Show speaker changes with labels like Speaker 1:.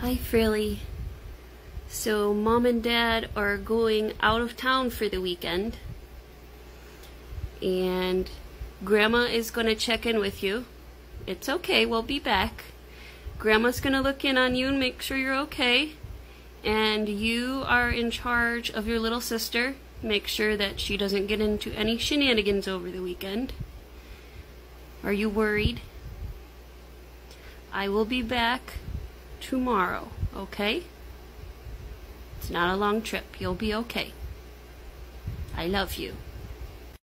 Speaker 1: Hi, Frilly. So, mom and dad are going out of town for the weekend. And grandma is going to check in with you. It's okay, we'll be back. Grandma's going to look in on you and make sure you're okay. And you are in charge of your little sister. Make sure that she doesn't get into any shenanigans over the weekend. Are you worried? I will be back tomorrow, okay? It's not a long trip. You'll be okay. I love you.